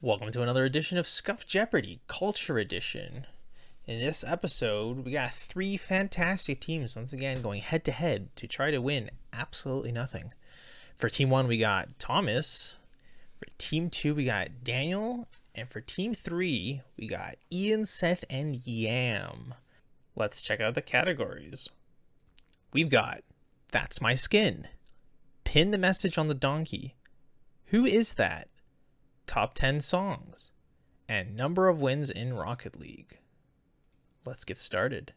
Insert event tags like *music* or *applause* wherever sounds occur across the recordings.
Welcome to another edition of Scuffed Jeopardy Culture Edition. In this episode, we got three fantastic teams once again going head to head to try to win absolutely nothing. For team one, we got Thomas. For team two, we got Daniel. And for team three, we got Ian, Seth, and Yam. Let's check out the categories. We've got That's My Skin. Pin the message on the donkey. Who is that? Top 10 songs. And number of wins in Rocket League. Let's get started.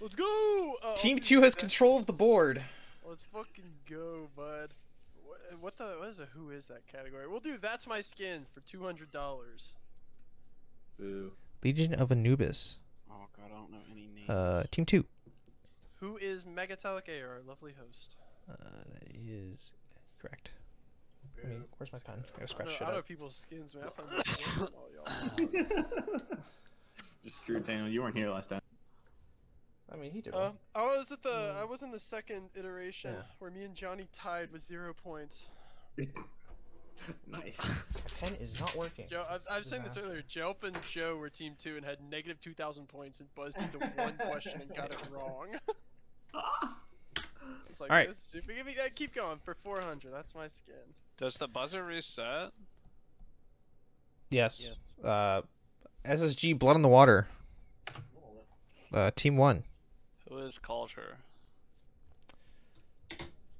Let's go! Uh, Team 2 has control of the board. Let's fucking go, bud. What, what the? What is a who is that category? We'll do that's my skin for two hundred dollars. Boo. Legion of Anubis. Oh god, I don't know any names. Uh, team 2. Who is Megatallicayer, our lovely host? Uh, that is correct. I mean, where's my pen? I gotta I don't scratch know, shit I don't know up. people's skins, man. I find this weird, all y'all. *laughs* Just true, Daniel. You weren't here last time. I mean, he did Uh, I was at the. I was in the second iteration Yeah. where me and Johnny tied with zero points. *laughs* nice. My pen is not working. Joe, I, I was saying this earlier. Jelp and Joe were team two and had negative two thousand points and buzzed into one *laughs* question and got it wrong. *laughs* It's like, Alright. this super. Give me that. Keep going for 400. That's my skin. Does the buzzer reset? Yes. Uh, SSG Blood on the Water. Uh, team 1. Who is culture?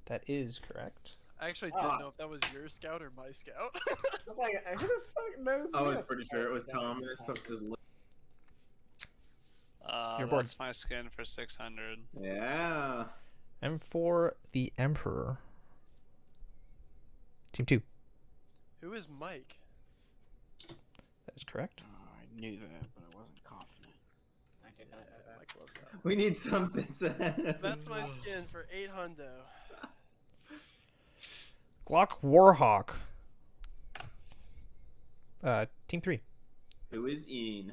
That is correct. I actually didn't Ah. know if that was your scout or my scout. *laughs* I was like, who the fuck knows I was pretty sure it was Thomas. I was just Uh, You're bored. that's my skin for 600. yeah. M4 the Emperor. Team 2. Who is Mike? That is correct. Oh, I knew that, but I wasn't confident. Mike loves that. We need something. Said. That's my skin for 800. Glock Warhawk. Uh, team 3. Who is Ian?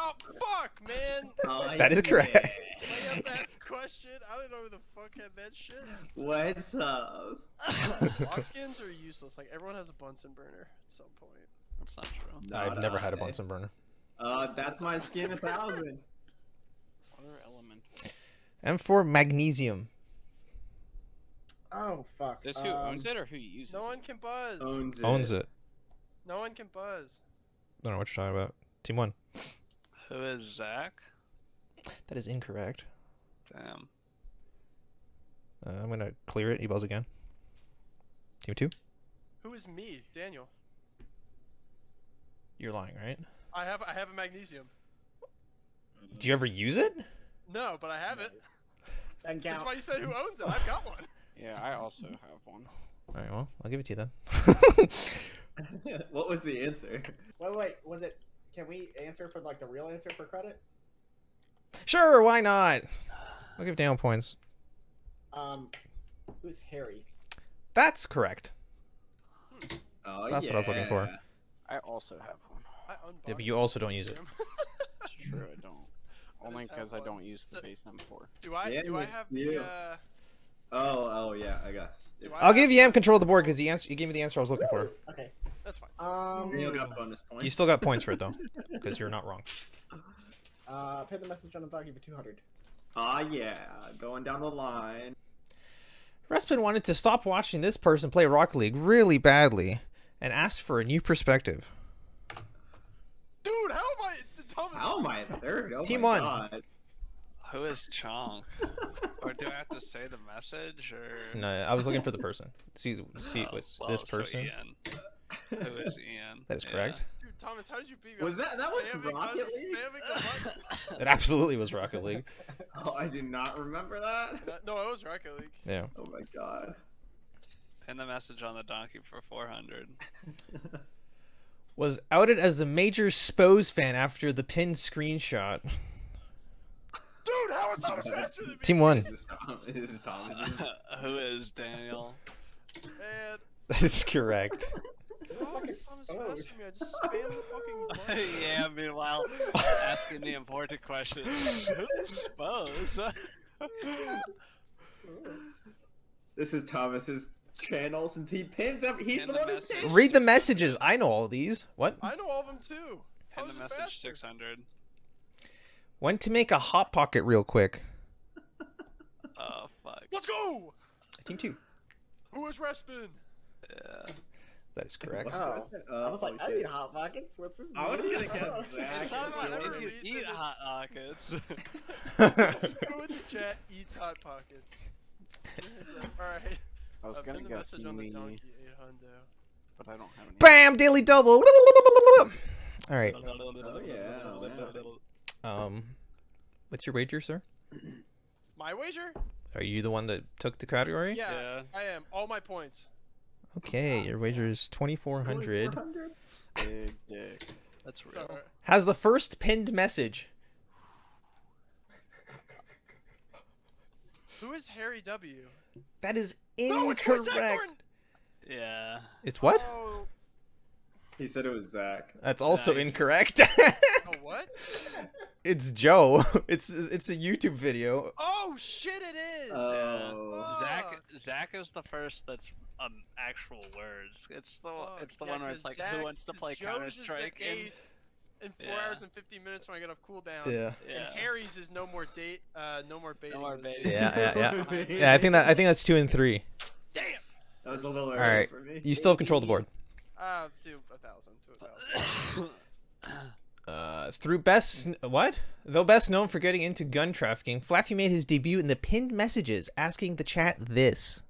Oh fuck, man! Oh, That is correct. I got that question. I don't know who the fuck had that shit. What's up? *laughs* *laughs* Lock skins are useless. Like everyone has a Bunsen burner at some point. That's not true. I've never had a Bunsen burner. Uh, that's my skin. A thousand. Other element. M4 Magnesium. Oh fuck. Does who um, owns it or who uses No it? one can buzz. Owns it. Owns it. No one can buzz. I don't know what you're talking about. Team 1. Who is Zach? That is incorrect. Damn. Uh, I'm gonna clear it. You buzz again. Team 2. Who is me, Daniel? You're lying, right? I have I have a magnesium. Do you ever use it? No, but I have it. And That's count. why you said who owns it. I've got one. *laughs* Yeah, I also have one. All right, well, I'll give it to you then. *laughs* *laughs* what was the answer? Wait, wait, was it? Can we answer for like the real answer for credit? sure, why not? I'll give Daniel points. Um, who's Harry? That's correct. Oh, That's what I was looking for. I also have one. I Yeah, but you also don't use it. magnesium. *laughs* It's true, I don't. Only because I don't use the So- base M4. do I Yeah, do I have you. the uh Oh, oh yeah. I guess. Do It's- I- I'll give Yam control of the board because he, answer- he gave me the answer I was looking for. Okay. That's fine. Um, Daniel got bonus points. You still got points for it though, because you're not wrong. uh, pin the message on the donkey for two hundred. Ah, yeah. Going down the line. Respin wanted to stop watching this person play Rocket League really badly and asked for a new perspective. Dude, how am I Thomas? How am I third? Oh Team one. God. Who is Chong? *laughs* or do I have to say the message or? No, I was looking for the person. See, see, Oh, was well, this so person? Ian. Who is Ian? That is Yeah. correct. Dude, Thomas, how did you beat me? Was that- that was Rocket was League? spamming the button. *laughs* It absolutely was Rocket League. *laughs* Oh, I do not remember that. No, No, it was Rocket League. Yeah. Oh my god. Pin the message on the donkey for 400. *laughs* Was outed as a major Spose fan after the pinned screenshot. Dude, how is Thomas faster than me? Team one. This is Tom. This is Tom. This is... Who is Daniel? Man, That is correct. How fuck is is Thomas Spose? faster than me? I just spammed the fucking *laughs* button. yeah, meanwhile, asking the important question. Who is Spose? This is Thomas's channel since he pins up. He's Pin the the one who message. pins. Read the messages. I know all these. What? I know all of them too. Pin the How's it message faster? 600. When to make a hot pocket real quick. Oh, fuck. Let's go. Team two. Who is Respin? Yeah. That is correct. What's Oh. this I was like, I shit. need hot pockets. What's this? I was mean? gonna guess. Zach. It's not about whatever if you reason eat hot pockets. *laughs* *laughs* Who in the chat eats hot pockets? *laughs* all right. I was Uh, gonna pin the guess message on the me, donkey 800. but I don't have any. Bam! Daily double. All right. Oh yeah. Um, what's your wager, sir? My wager? Are you the one that took the category? Yeah, Yeah. I am. All my points. Okay, your wager is twenty four hundred. 400? Big dick. That's So, real. Has the first pinned message. who is Harry W? That is No, it's incorrect. Yeah. It's what? Oh, He said it was Zach. That's also Nice. incorrect. oh, what? *laughs* it's Joe. *laughs* It's it's a YouTube video. Oh shit! It is. Oh. Zach Zach is the first that's um actual words. It's the Fuck, it's the yeah, one where it's like who wants to play Joe's Counter Strike and ace in four Yeah. hours and fifty minutes when I get off cooldown. Yeah. yeah. And Harry's is no more date. Uh, no more baiting. more those baiting. Yeah, yeah, yeah. *laughs* Yeah, I think that I think that's two and three. Damn. That was a little early right. for me. You still control the board. Uh, to a thousand. To a thousand. *coughs* Uh, through best what? Though best known for getting into gun trafficking, Flaffy made his debut in the pinned messages, asking the chat this.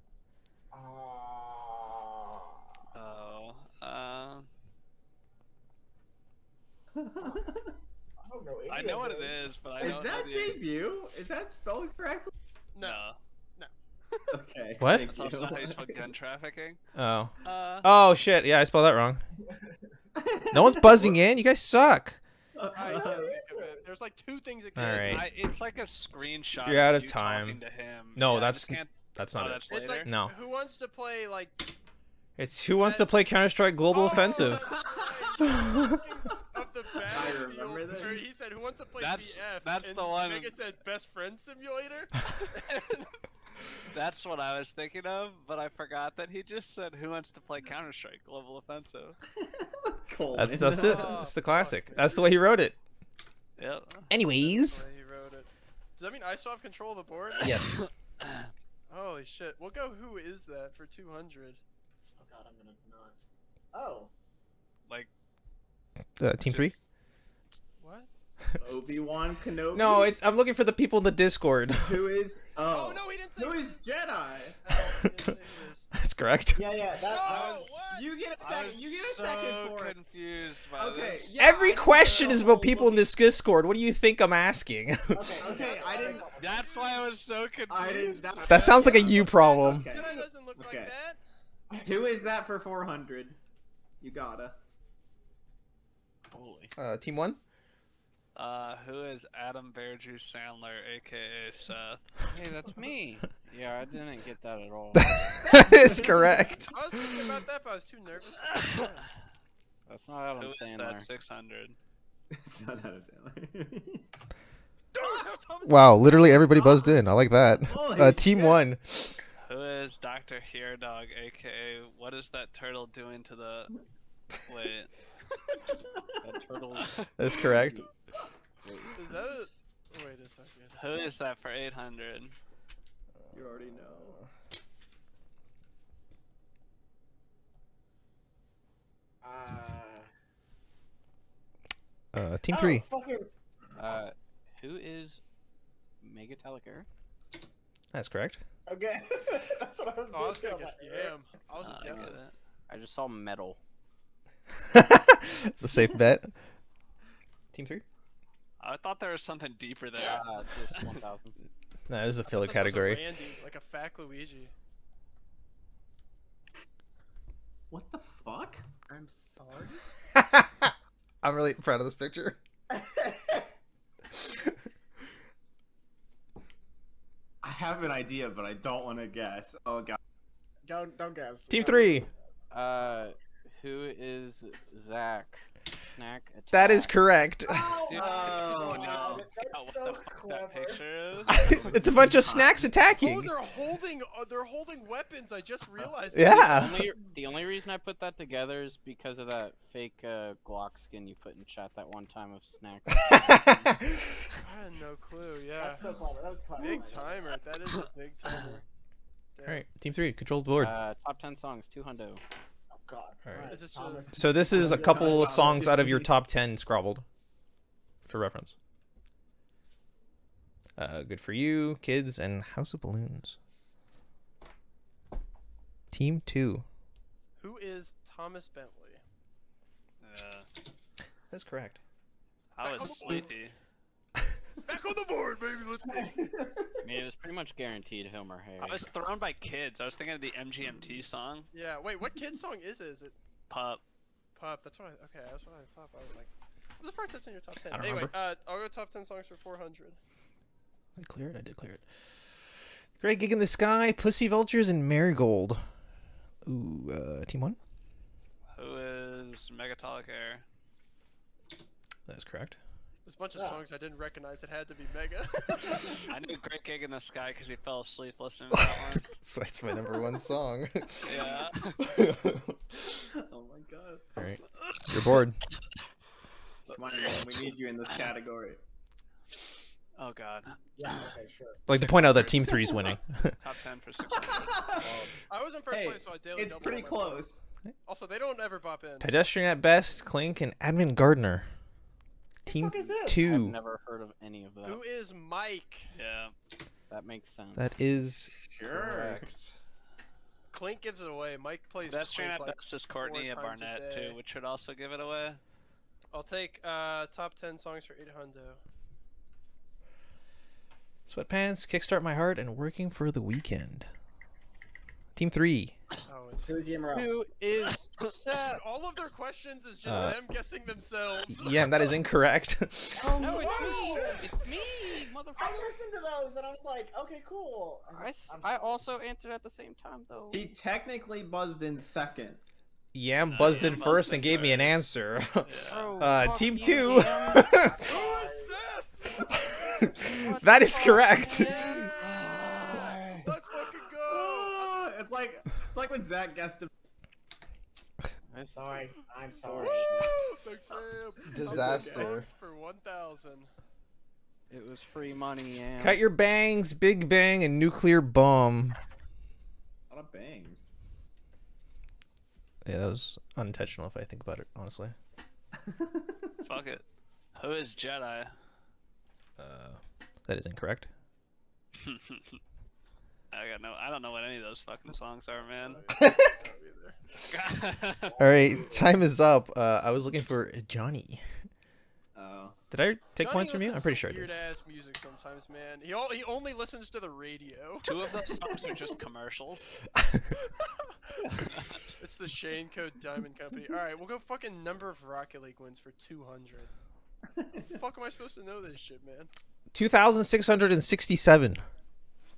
Oh. Uh, *laughs* I don't know. any I of know what it those. is, but I Is don't that know the. debut? Is that spelled correctly? No. No. Okay. What? That's also you. how you spell gun trafficking. Oh. Uh, Oh shit! Yeah, I spelled that wrong. No one's buzzing in. You guys suck. I can't think of it. There's like two things it could. All right. I, it's like a screenshot. You're out of you time. To him. No, Yeah, I that's- can't. That's Oh, not it. that's like No. who wants to play like It's who wants to play Counter Strike Global Oh, Offensive. *laughs* of the *laughs* battlefield. remember this. He said who wants to play That's- BF. that's and the one- Mega said best friend simulator. *laughs* That's what I was thinking of, but I forgot that he just said, "Who wants to play Counter Strike Global Offensive?" *laughs* Colon. That's that's it. That's the classic. That's the way he wrote it. Yep. Anyways. Way he wrote it. Does that mean I still have control of the board? *laughs* Yes. *coughs* Holy shit. We'll go who is that for 200. Oh god, I'm gonna not. Oh. Like Uh, team three. just- What? *laughs* Obi Wan Kenobi. No, it's I'm looking for the people in the Discord. who is oh, *laughs* Oh, no, he didn't say who is Jedi? Oh, he didn't say who is. That's correct. Yeah, yeah. That. No! was- You get a second. You get a so second for it. confused by Okay, this. yeah, Every I question is about whole people in looking- this Discord. What do you think I'm asking? *laughs* Okay. Okay, I didn't- That's why I was so confused. I didn't. That, that sounds like a you problem. Okay. Jedi doesn't look Okay. like that. Who is that for 400? You gotta. Holy. Uh, team one. Uh, who is Adam Bear Juice Sandler, aka Seth? Hey, that's me. *laughs* Yeah, I didn't get that at all. *laughs* that is *laughs* correct. I was thinking about that, but I was too nervous. That's not Adam Who is Sandler. that 600? It's not Adam Sandler. Thomas- Wow, literally everybody buzzed in. I like that. Uh, team shit. one. Who is Dr. Hair Dog, aka what is that turtle doing to the? Wait. That turtle. That is correct. Is that a... Wait a second. Who is that for 800? You already know. Uh. Uh, team oh, three. Fucking. Uh, who is Megatallicayer? That's correct. Okay. *laughs* That's what I was. Oh, I was gonna was guess Yam. I was Uh, just I get guessing. it. I just saw metal. *laughs* It's a safe bet. *laughs* Team three. I thought there was something deeper there. Uh, just *laughs* 1,000. No, this is a I filler thought that was a category. Randy, like a fat Luigi. What the fuck? I'm sorry. *laughs* I'm really proud of this picture. *laughs* I have an idea, but I don't want to guess. Oh god. don't don't guess. Team three. Uh, who is Zach? Snack attack. That is correct. Oh, *laughs* Dude, Oh, no. That out what so clever. that picture is. *laughs* it's a bunch of snacks attacking. Oh, attacking. they're holding. Uh, they're holding weapons. I just realized. The Yeah. only, the only reason I put that together is because of that fake uh, Glock skin you put in chat that one time of snacks. *laughs* I had no clue. Yeah. That's so clever. That was clever. Big timer. That is a big timer. Damn. All right, team three, control the board. uh, top 10 songs, two hundo. It. God. Alright. Alright, Is this Thomas. So this is a couple of songs out of your *laughs* top ten scrabbled, for reference. Uh, good for you, kids, and House of Balloons. Team two. Who is Thomas Bentley? Yeah. That's correct. I was sleepy. Back on the board, baby. Let's go. I mean, it was pretty much guaranteed him or Harry. I was thrown by kids. I was thinking of the MGMT song, Yeah. Wait. What kid song is it? Is it Pup. Pup? That's what I. Okay. That's what I thought. I was like. I'm surprised that's in your top ten. I don't anyway, remember. uh, I'll go top ten songs for 400. I clear it. I did clear it. Great gig in the sky, Pussy Vultures, and Marigold. Ooh, uh, team one. Who is Megatallicayer? That's correct. There's a bunch of Yeah. songs I didn't recognize. It had to be Mega. *laughs* I knew Great Gig in the Sky because he fell asleep listening to that *laughs* That's why it's my number one song. Yeah. *laughs* Oh my god. All right, you're bored. Come on, man. We need you in this category. Oh god. Yeah. Okay. Sure. I'd like to point out that Team Three is winning. Top 10 for 600. I was in first Hey, place, so I daily it's pretty on my close. Also, they don't ever bop in. Pedestrian at best, Clink, and Avant Gardener. Team fuck is this? I've two. never heard of any of that. Who is Mike? Yeah. That makes sense. That is Sure. Clink gives it away. Mike plays Pedestrian Clink at like best is Courtney four and Barnett too, which should also give it away. I'll take uh, top 10 songs for 800. Sweatpants, Kickstart My Heart, and Working for the Weekend. Team three. *laughs* Oh. Who's Yamaro? Who is *laughs* Seth? All of their questions is just Uh, them guessing themselves. *laughs* Yeah, that is incorrect. *laughs* Oh, no, no, it's it's me. me! It's me, I motherfucker! listened to those and I was like, okay, cool. I'm- I, s- I'm I also answered at the same time, though. He technically buzzed in second. Yam Uh, buzzed Yam in first and gave me an answer. Yeah. Bro, Uh, fuck team you, two. Liam. Who is Seth? that is correct. Yeah! Let's fucking go! It's like it's like when Zach guessed him. *laughs* I'm sorry. I'm sorry. Woo! The! *laughs* Disaster. For 1,000. It was free money, and Cut your bangs, Big Bang, and Nuclear Bomb. A lot of bangs. Yeah, that was unintentional if I think about it, honestly. *laughs* Fuck it. Who is Jedi? Uh, that is incorrect. I got no. I don't know what any of those fucking songs are, man. *laughs* *laughs* All right, time is up. Uh, I was looking for Johnny. Oh. Did I take Johnny points from you? I'm pretty sure I did. Weird ass music sometimes, man. He, all, he only listens to the radio. Two of those songs are just commercials. *laughs* it's the Shane Co. Diamond Company. All right, we'll go fucking number of Rocket League wins for 200. fuck am I supposed to know this shit, man? 2,667.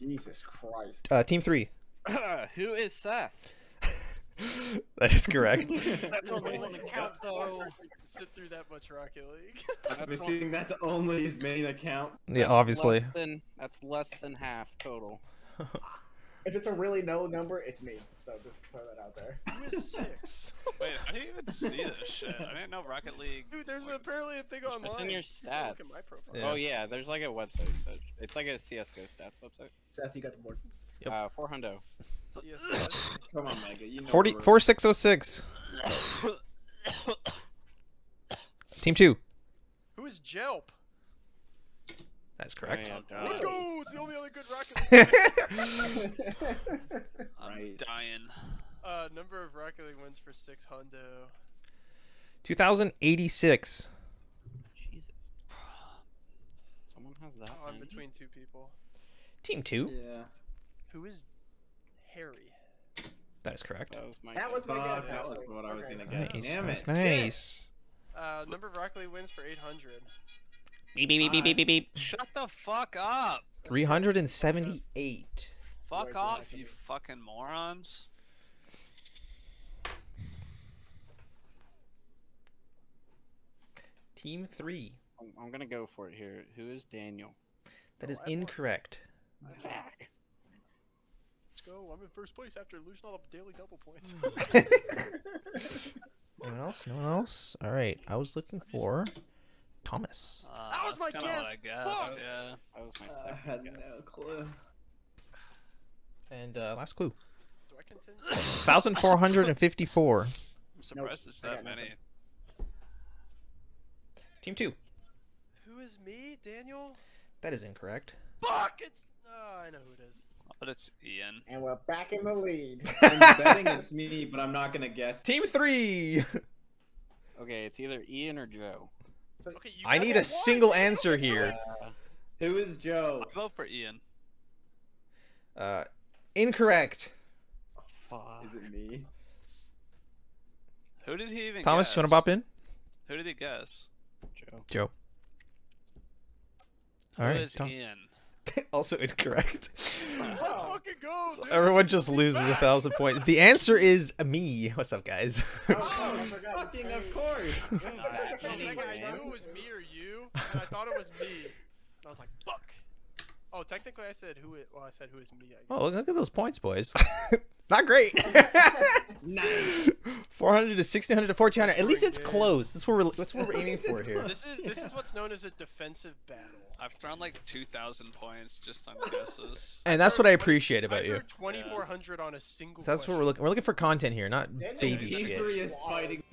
Jesus Christ. Uh, team three. *laughs* *laughs* Who is Seth? That is correct. *laughs* That's only one account, though. Sit through that much Rocket League. I'm assuming that's only his main account. yeah, obviously. Less than, that's less than half total. If it's a really no number, it's me. So just throw that out there. Who is six? Wait, I didn't even see this shit. I didn't know Rocket League. Dude, there's apparently a thing online. It's in your You can Look at my profile. Yeah. Oh yeah, there's like a website. that- It's like a CS:GO stats website. Seth, you got the board. Yep. Uh, four hundo. CSS. Come on, Mega. You know 40, we're- 4606. *coughs* Team two. Who is Jelp? That's correct. Oh, yeah, Let's go! It's the only other good Rocket *laughs* League. I'm dying. Uh, number of Rocket League wins for six hundo. 2086. Jesus. Someone has that. Oh, I'm between two people. Team two. Yeah. Who is Harry? That is correct. That was my. That was my Fuck, guess. that was actually. what I was Okay. gonna guess. Nice. Damn Nice. it. nice. Uh, number of Rocket League wins for 800. Beep, beep, beep, beep, beep, beep, beep. Shut the fuck up. 378. Fuck off, you fucking morons. Team three. I'm, I'm gonna go for it here. Who is Daniel? That Oh, is I won. incorrect. Fuck. Let's go. I'm in first place after losing all the daily double points. *laughs* no one else? No one else? All right. I was looking for Thomas. Uh, That was my kinda What I guess. guessed, Fuck. yeah. That was my I second had guess. no clue. And uh, last clue. Do I continue? 1,454. I'm surprised it's that got nothing. Many. Team two. Who is me, Daniel? That is incorrect. Fuck! It's. Oh, I know who it is. But it's Ian. And we're back in the lead. *laughs* I'm betting it's me, but I'm not gonna guess. Team three. Okay, it's either Ian or Joe. So, Okay, I got need one, a single answer do it. here. Uh, Who is Joe? I vote for Ian. Uh, incorrect. fuck. Is it me? Who did he even Thomas, guess? you want to bop in? Who did he guess? Joe. Joe. All right. is Tom- Ian? *laughs* also incorrect. Let's fucking go, dude. Everyone just Bring me loses a thousand points. The answer is me. What's up, guys? Oh, Oh, *laughs* I you forgot. fucking of course. I knew *laughs* it was me or you, and I thought it was me. I was like, fuck. Oh, technically I said who it. Well, I said who is me. I guess. oh, look at those points, boys. *laughs* Not great. *laughs* nice. 400 to 1600 to 1400. At least it's Pretty good. close. That's what we're that's what we're aiming for here. This is this is what's known as a defensive battle. I've thrown like 2,000 points just on guesses. *laughs* And that's what I appreciate about I you. threw 2,400 on a single. That's what we're looking. We're looking for content here, not Daniel, baby shit. is fighting